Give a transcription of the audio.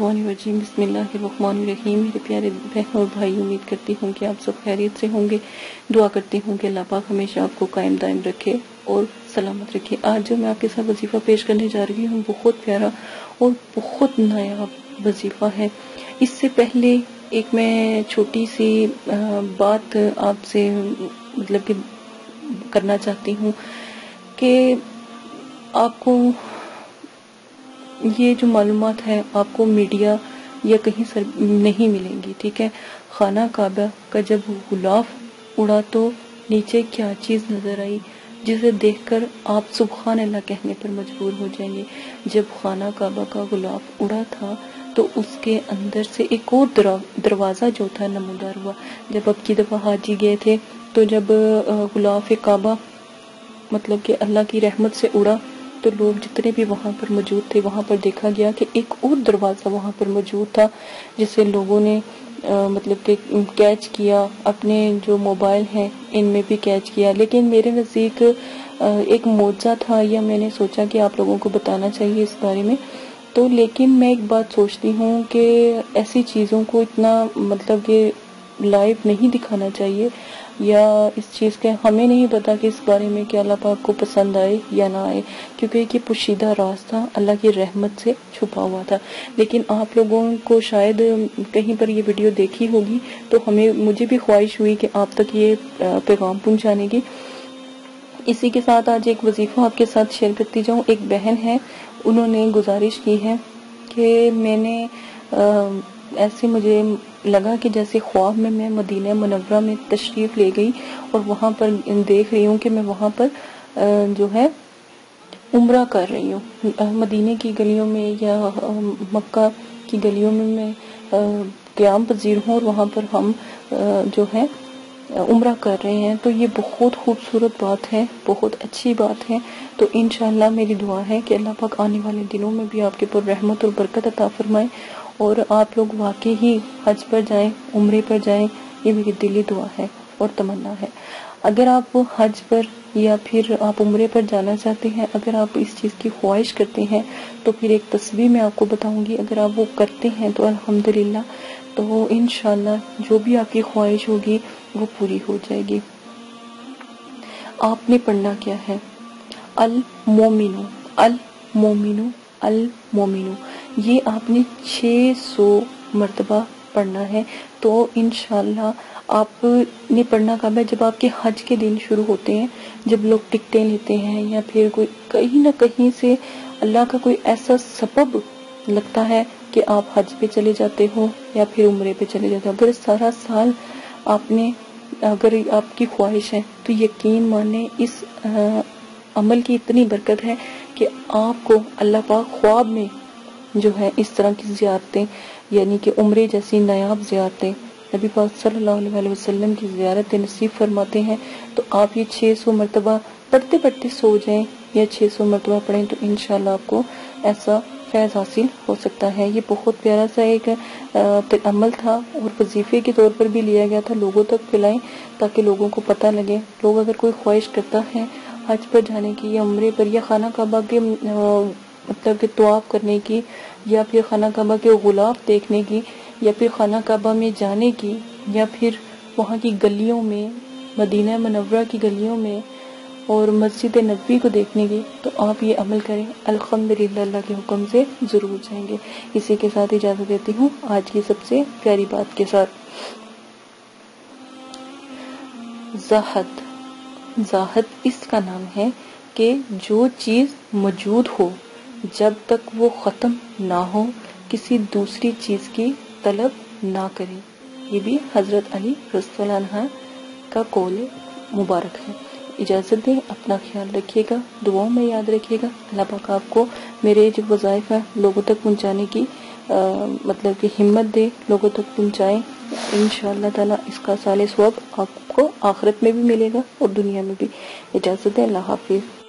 बसमीम मेरे प्यारे बहन और भाई उम्मीद करती हूँ कि आप सब खैरियत से होंगे। दुआ करती हूँ कि अल्लाह पाक हमेशा आपको कायम दायम रखे और सलामत रखे। आज जो मैं आपके साथ वजीफ़ा पेश करने जा रही हूँ, बहुत प्यारा और बहुत नायाब वजीफ़ा है। इससे पहले एक मैं छोटी सी बात आपसे मतलब कि करना चाहती हूँ कि आपको ये जो मालूम है आपको मीडिया या कहीं सर नहीं मिलेंगी, ठीक है? खाना काबा का जब गुलाफ उड़ा तो नीचे क्या चीज़ नज़र आई, जिसे देखकर आप सुबहान अल्लाह कहने पर मजबूर हो जाएँगे। जब खाना काबा का गुलाब उड़ा था तो उसके अंदर से एक और दरवाज़ा जो था नमोदार हुआ। जब अब की दफ़ा हाजी गए थे तो जब गुलाफ काबा मतलब कि अल्लाह की रहमत से उड़ा तो लोग जितने भी वहाँ पर मौजूद थे वहाँ पर देखा गया कि एक और दरवाज़ा वहाँ पर मौजूद था जिसे लोगों ने आ, मतलब कि कैच किया अपने जो मोबाइल हैं इनमें भी कैच किया। लेकिन मेरे नज़दीक एक मोजा था या मैंने सोचा कि आप लोगों को बताना चाहिए इस बारे में। तो लेकिन मैं एक बात सोचती हूँ कि ऐसी चीज़ों को इतना मतलब कि लाइव नहीं दिखाना चाहिए, या इस चीज़ के हमें नहीं पता कि इस बारे में कि अल्लाह पाक को पसंद आए या ना आए, क्योंकि ये पोशीदा था अल्लाह की रहमत से छुपा हुआ था। लेकिन आप लोगों को शायद कहीं पर ये वीडियो देखी होगी तो हमें, मुझे भी ख्वाहिश हुई कि आप तक ये पैगाम पहुँचाने की। इसी के साथ आज एक वजीफ़ा आपके साथ शेयर करती जाऊँ। एक बहन है, उन्होंने गुजारिश की है कि मैंने ऐसे मुझे लगा कि जैसे ख्वाब में मैं मदीना मनवरा में तशरीफ़ ले गई और वहाँ पर देख रही हूँ कि मैं वहाँ पर जो है, उम्र कर रही हूँ। मदीने की गलियों में या मक्का की गलियों में मैं क्याम पजीर हूँ और वहाँ पर हम जो है, उम्र कर रहे हैं। तो ये बहुत खूबसूरत बात है, बहुत अच्छी बात है। तो इन मेरी दुआ है कि अल्लाह पाक आने वाले दिनों में भी आपके ऊपर रहमत और बरकत अता फरमाए और आप लोग वाकई ही हज पर जाएँ, उम्र पर जाएँ, ये मेरी दिली दुआ है और तमन्ना है। अगर आप हज पर या फिर आप उम्र पर जाना चाहते हैं, अगर आप इस चीज़ की ख्वाहिश करते हैं तो फिर एक तस्वीर मैं आपको बताऊँगी। अगर आप वो करते हैं तो अल्हम्दुलिल्लाह तो इन जो भी आपकी ख्वाहिश होगी, वो पूरी हो जाएगी। आपने पढ़ना क्या है? अल मोमिनो अल मोमिनो अल मोमिनो ये आपने 600 मरतबा पढ़ना है। तो इन आपने पढ़ना कब है? जब आपके हज के दिन शुरू होते हैं जब लोग टिकटें लेते हैं या फिर कोई कहीं ना कहीं से अल्लाह का कोई ऐसा सबब लगता है कि आप हज पे चले जाते हो या फिर उम्र पे चले जाते हो। अगर सारा साल आपने अगर आपकी ख्वाहिश है तो यकीन माने इस आ, अमल की इतनी बरकत है कि आपको अल्लाह पाक ख्वाब में जो है इस तरह की ज़्यारतें, यानी कि उम्र जैसी नायाब जियारतें, नबी पाक सल्लल्लाहु अलैहि वसल्लम की जियारत नसीब फरमाते हैं। तो आप ये 600 मरतबा पढ़ते पढ़ते सो जाएँ या 600 मरतबा पढ़ें तो इन आपको ऐसा फैज़ हासिल हो सकता है। ये बहुत प्यारा सा एक अमल था और वजीफ़े के तौर पर भी लिया गया था लोगों तक फैलाएँ ताकि लोगों को पता लगे। लोग अगर कोई ख्वाहिश करता है हज पर जाने की या उम्र पर या खाना काबा के मतलब कि तवाफ़ करने की, या फिर खाना काबा के गुलाब देखने की, या फिर खाना काबा में जाने की, या फिर वहाँ की गलियों में, मदीना मनवरा की गलियों में और मस्जिद नबी को देखने की तो आप ये अमल करें। अल्हम्दुलिल्लाह के हुक्म से ज़रूर जाएँगे। इसी के साथ इजाज़त देती हूँ आज की सबसे प्यारी बात के साथ। जाहद। जाहत इसका नाम है कि जो चीज़ मौजूद हो। जब तक वो ख़त्म ना हो किसी दूसरी चीज़ की तलब ना करें। ये भी हज़रत अली रसोल्ला का कौल मुबारक है। इजाज़त दें अपना ख्याल रखिएगा दुआओं में याद रखिएगा। अल्लाह पाक आपको मेरे जो वज़ाइफ हैं लोगों तक पहुँचाने की आ, मतलब कि हिम्मत दे लोगों तक पहुँचाएँ। इन ताला इसका साल स्वब आपको आखिरत में भी मिलेगा और दुनिया में भी। इजाज़त दें अल्लाह हाफिज़।